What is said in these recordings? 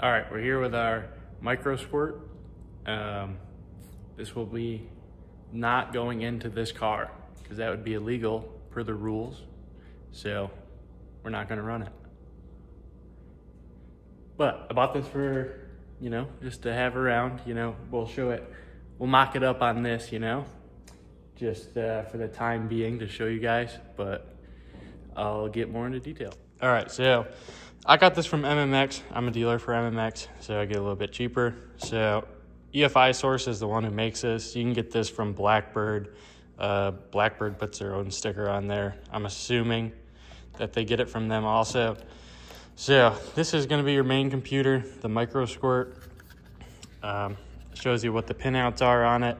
All right, we're here with our MicroSquirt. Um, this will be not going into this car because that would be illegal per the rules. So we're not gonna run it. But I bought this for, you know, just to have around, you know, we'll show it, we'll mock it up on this, you know, just uh, for the time being to show you guys, but I'll get more into detail. All right, so I got this from MMX. I'm a dealer for MMX, so I get a little bit cheaper. So EFI Source is the one who makes this. You can get this from Blackbird. Uh, Blackbird puts their own sticker on there. I'm assuming that they get it from them also. So this is going to be your main computer, the MicroSquirt. Um, shows you what the pinouts are on it.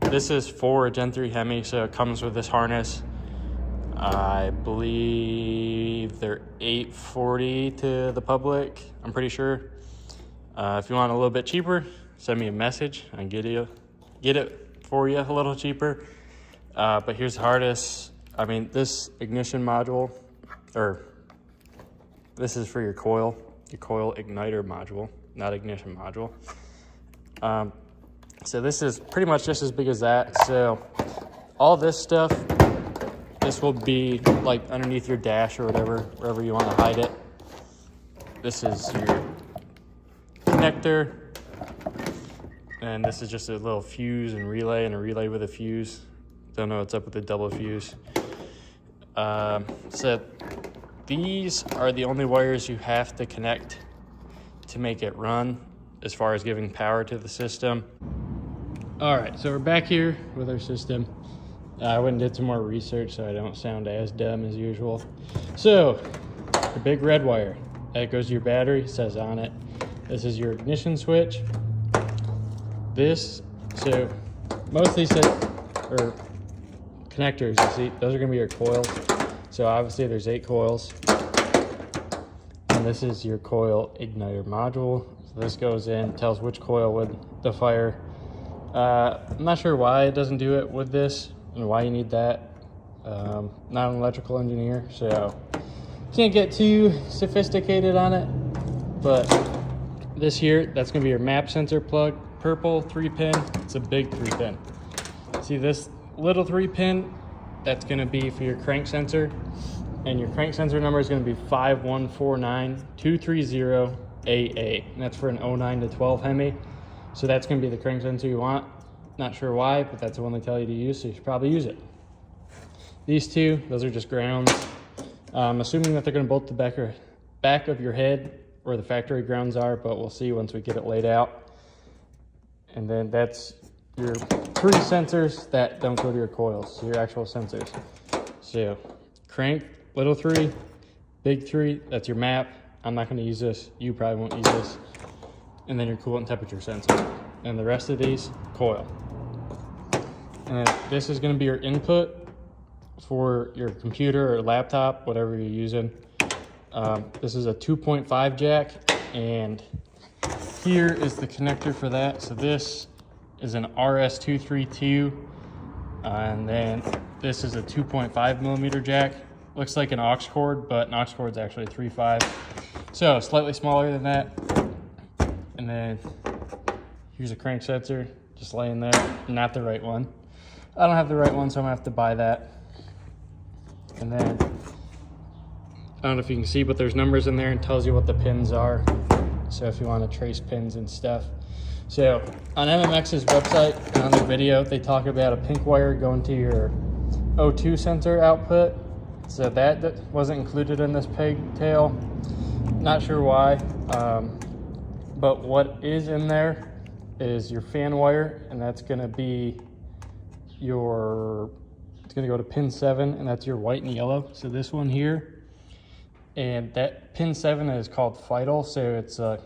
This is for a Gen 3 Hemi, so it comes with this harness. I believe they're 840 to the public. I'm pretty sure. Uh, if you want a little bit cheaper, send me a message and get you get it for you a little cheaper. Uh, but here's the hardest. I mean, this ignition module, or this is for your coil, your coil igniter module, not ignition module. Um, so this is pretty much just as big as that. So all this stuff this will be like underneath your dash or whatever, wherever you want to hide it. This is your connector. And this is just a little fuse and relay and a relay with a fuse. Don't know what's up with the double fuse. Um, so these are the only wires you have to connect to make it run as far as giving power to the system. All right, so we're back here with our system. I went and did some more research so I don't sound as dumb as usual. So, the big red wire, that goes to your battery, says on it. This is your ignition switch. This, so most of these are connectors, you see, those are gonna be your coils. So obviously there's eight coils. And this is your coil igniter module. So this goes in, tells which coil would the fire. Uh, I'm not sure why it doesn't do it with this and why you need that. Um, not an electrical engineer, so can't get too sophisticated on it. But this here, that's gonna be your map sensor plug, purple three pin. It's a big three pin. See this little three pin? That's gonna be for your crank sensor. And your crank sensor number is gonna be 5149230AA. And that's for an 09 to 12 Hemi. So that's gonna be the crank sensor you want. Not sure why, but that's the one they tell you to use, so you should probably use it. These two, those are just grounds. I'm assuming that they're gonna bolt the back, or, back of your head where the factory grounds are, but we'll see once we get it laid out. And then that's your three sensors that don't go to your coils, so your actual sensors. So crank, little three, big three, that's your map. I'm not gonna use this, you probably won't use this. And then your coolant temperature sensor. And the rest of these, coil. And this is gonna be your input for your computer or laptop, whatever you're using. Um, this is a 2.5 jack and here is the connector for that. So this is an RS232 uh, and then this is a 2.5 millimeter jack. Looks like an aux cord, but an aux cord is actually 3.5. So slightly smaller than that. And then here's a crank sensor just laying there, not the right one. I don't have the right one, so I'm gonna have to buy that. And then, I don't know if you can see, but there's numbers in there and tells you what the pins are. So if you wanna trace pins and stuff. So on MMX's website and on their video, they talk about a pink wire going to your O2 sensor output. So that, that wasn't included in this pigtail. Not sure why, um, but what is in there is your fan wire, and that's gonna be your, it's gonna go to pin seven, and that's your white and yellow. So this one here, and that pin seven is called FIDLE, so it's uh,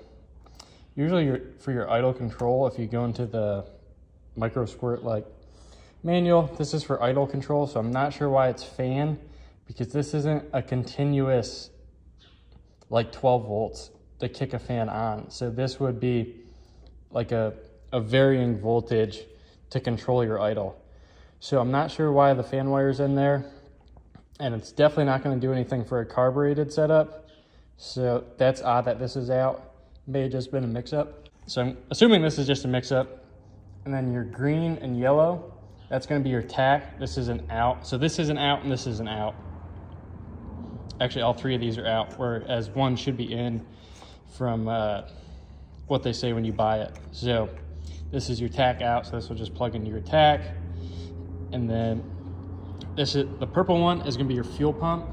usually your, for your idle control. If you go into the MicroSquirt like manual, this is for idle control, so I'm not sure why it's fan, because this isn't a continuous like 12 volts to kick a fan on. So this would be like a, a varying voltage to control your idle. So I'm not sure why the fan wire's in there. And it's definitely not going to do anything for a carbureted setup. So that's odd that this is out. may have just been a mix up. So I'm assuming this is just a mix up. And then your green and yellow, that's gonna be your tach. This is an out. So this is an out and this is an out. Actually, all three of these are out, whereas one should be in from uh, what they say when you buy it. So this is your tach out, so this will just plug into your tach. And then this is the purple one is gonna be your fuel pump.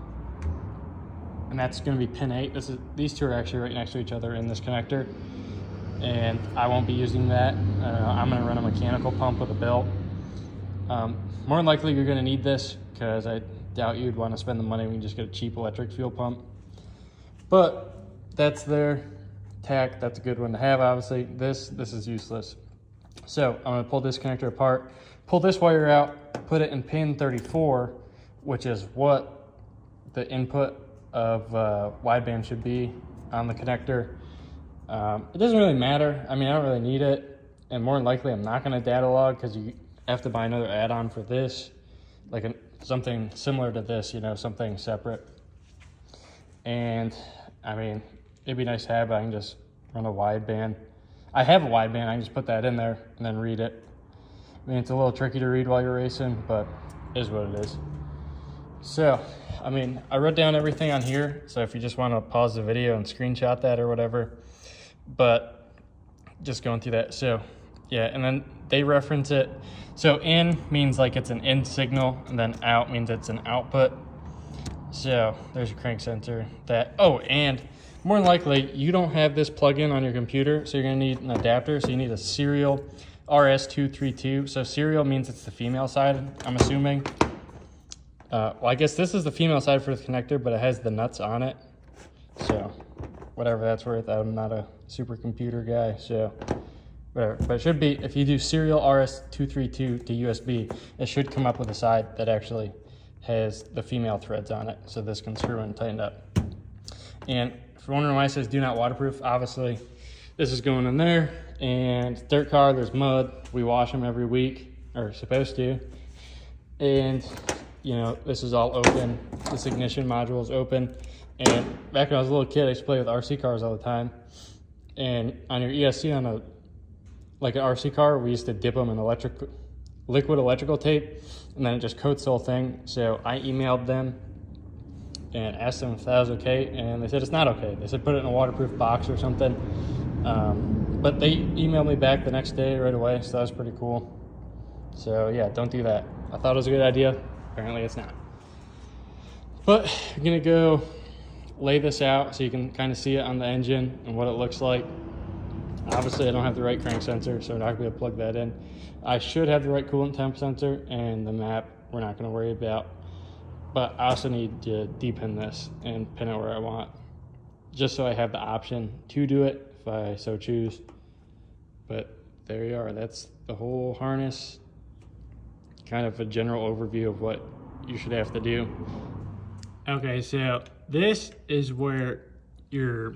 And that's gonna be pin eight. This is these two are actually right next to each other in this connector. And I won't be using that. Uh, I'm gonna run a mechanical pump with a belt. Um, more than likely you're gonna need this because I doubt you'd wanna spend the money when you just get a cheap electric fuel pump. But that's their tach. That's a good one to have, obviously. This, this is useless. So I'm gonna pull this connector apart, pull this wire out, put it in pin 34, which is what the input of uh, wideband should be on the connector. Um, it doesn't really matter. I mean, I don't really need it. And more than likely, I'm not gonna data log because you have to buy another add-on for this, like a, something similar to this, you know, something separate. And I mean, it'd be nice to have, I can just run a wideband. I have a wideband, I can just put that in there and then read it. I mean, it's a little tricky to read while you're racing, but is what it is. So, I mean, I wrote down everything on here. So if you just want to pause the video and screenshot that or whatever, but just going through that. So yeah, and then they reference it. So in means like it's an in signal and then out means it's an output. So there's your crank sensor that, oh, and more than likely you don't have this plug-in on your computer. So you're gonna need an adapter. So you need a serial RS232. So serial means it's the female side, I'm assuming. Uh, well, I guess this is the female side for the connector, but it has the nuts on it. So whatever that's worth, I'm not a supercomputer guy, so whatever. But it should be, if you do serial RS232 to USB, it should come up with a side that actually has the female threads on it. So this can screw and tighten up. And if you're wondering why it says do not waterproof, obviously this is going in there. And dirt car, there's mud. We wash them every week, or supposed to. And you know, this is all open. This ignition module is open. And back when I was a little kid, I used to play with RC cars all the time. And on your ESC on a like an RC car, we used to dip them in electric liquid electrical tape, and then it just coats the whole thing. So I emailed them and asked them if that was okay, and they said it's not okay. They said put it in a waterproof box or something. Um, but they emailed me back the next day right away, so that was pretty cool. So yeah, don't do that. I thought it was a good idea. Apparently it's not. But I'm gonna go lay this out so you can kind of see it on the engine and what it looks like. Obviously I don't have the right crank sensor, so I'm not gonna be able to plug that in. I should have the right coolant temp sensor and the map we're not gonna worry about. But I also need to depin this and pin it where I want, just so I have the option to do it if I so choose. But there you are, that's the whole harness kind of a general overview of what you should have to do. Okay, so this is where your,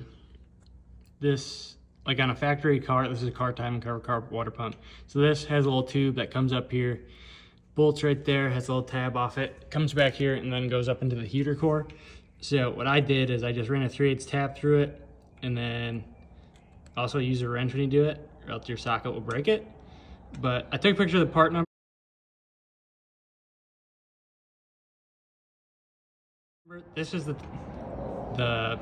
this, like on a factory car, this is a car timing cover car water pump. So this has a little tube that comes up here, bolts right there, has a little tab off it, comes back here and then goes up into the heater core. So what I did is I just ran a 3 8 tap through it and then also use a wrench when you do it or else your socket will break it. But I took a picture of the part number This is the, the,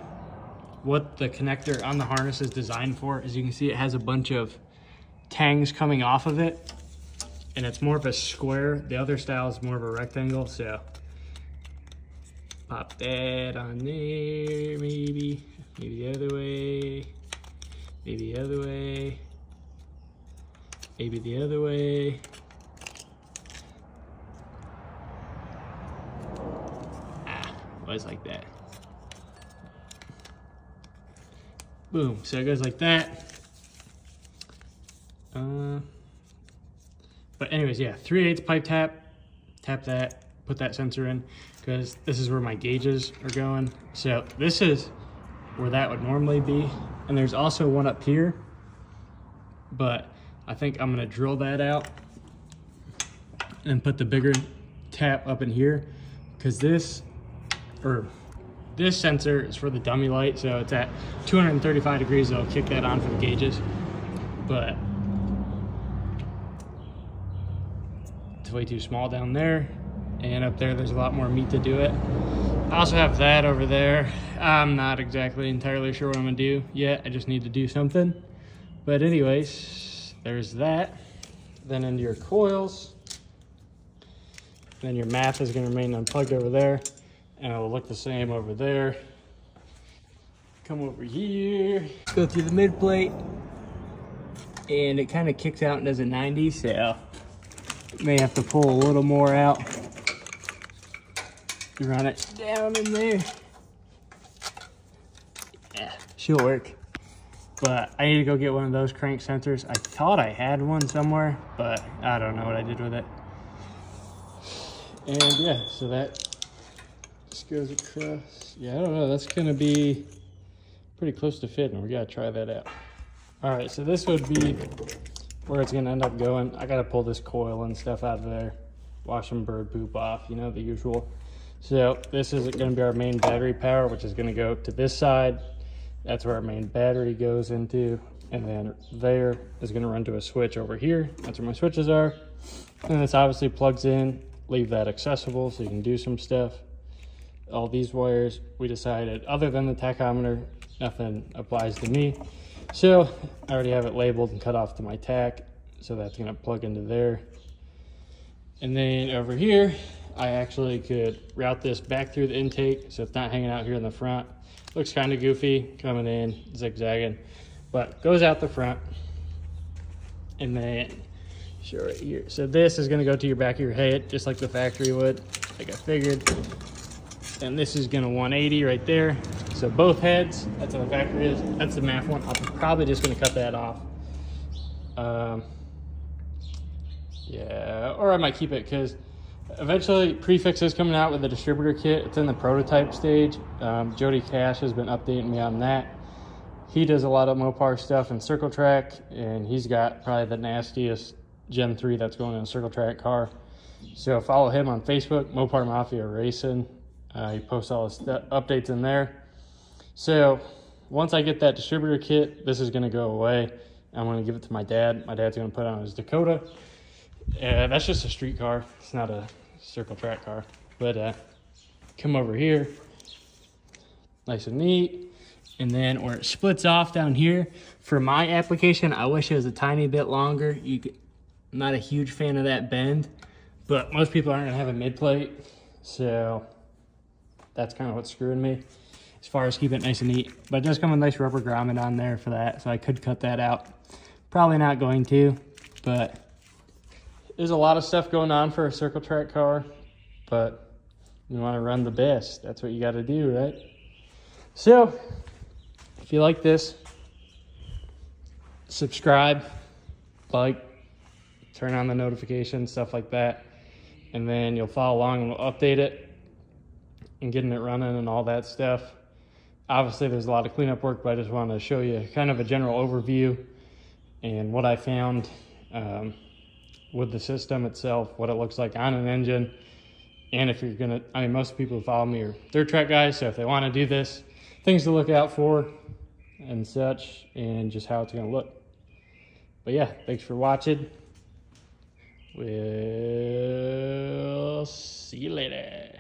what the connector on the harness is designed for. As you can see, it has a bunch of tangs coming off of it and it's more of a square. The other style is more of a rectangle, so pop that on there, maybe. Maybe the other way, maybe the other way, maybe the other way. was like that. Boom, so it goes like that. Uh, but anyways, yeah, 3 8 pipe tap, tap that, put that sensor in, because this is where my gauges are going. So this is where that would normally be. And there's also one up here, but I think I'm gonna drill that out and put the bigger tap up in here, because this or this sensor is for the dummy light, so it's at 235 degrees, I'll kick that on for the gauges. But it's way too small down there. And up there, there's a lot more meat to do it. I also have that over there. I'm not exactly entirely sure what I'm gonna do yet. I just need to do something. But anyways, there's that. Then into your coils. Then your map is gonna remain unplugged over there and it'll look the same over there. Come over here. Go through the mid plate and it kind of kicks out and does a 90, so may have to pull a little more out. Run it down in there. Yeah, she'll work. But I need to go get one of those crank sensors. I thought I had one somewhere, but I don't know what I did with it. And yeah, so that just goes across. Yeah, I don't know. That's going to be pretty close to fitting. We got to try that out. All right, so this would be where it's going to end up going. I got to pull this coil and stuff out of there. Wash some bird poop off, you know, the usual. So this is going to be our main battery power, which is going to go to this side. That's where our main battery goes into. And then there is going to run to a switch over here. That's where my switches are. And this obviously plugs in. Leave that accessible so you can do some stuff. All these wires, we decided, other than the tachometer, nothing applies to me. So I already have it labeled and cut off to my tach. So that's going to plug into there. And then over here, I actually could route this back through the intake so it's not hanging out here in the front. Looks kind of goofy coming in, zigzagging, but goes out the front. And then, sure right here. So this is gonna go to your back of your head, just like the factory would, like I figured. And this is gonna 180 right there. So both heads, that's how the factory is. That's the map one. I'm probably just gonna cut that off. Um, yeah, or I might keep it because eventually Prefix is coming out with a distributor kit. It's in the prototype stage. Um, Jody Cash has been updating me on that. He does a lot of Mopar stuff in Circle Track, and he's got probably the nastiest Gen 3 that's going in a Circle Track car. So follow him on Facebook, Mopar Mafia Racing. Uh, he posts all his updates in there. So once I get that distributor kit, this is going to go away. I'm going to give it to my dad. My dad's going to put on his Dakota. Uh, that's just a street car. It's not a circle track car. But uh, come over here, nice and neat. And then where it splits off down here, for my application, I wish it was a tiny bit longer. You could, I'm not a huge fan of that bend, but most people aren't gonna have a mid plate. So that's kind of what's screwing me as far as keeping it nice and neat. But it does come with nice rubber grommet on there for that, so I could cut that out. Probably not going to, but there's a lot of stuff going on for a circle track car, but you want to run the best. That's what you got to do, right? So, if you like this, subscribe, like, turn on the notifications, stuff like that. And then you'll follow along and we'll update it and getting it running and all that stuff. Obviously, there's a lot of cleanup work, but I just want to show you kind of a general overview and what I found. Um, with the system itself, what it looks like on an engine. And if you're gonna, I mean, most people who follow me are dirt track guys, so if they wanna do this, things to look out for and such, and just how it's gonna look. But yeah, thanks for watching. We'll see you later.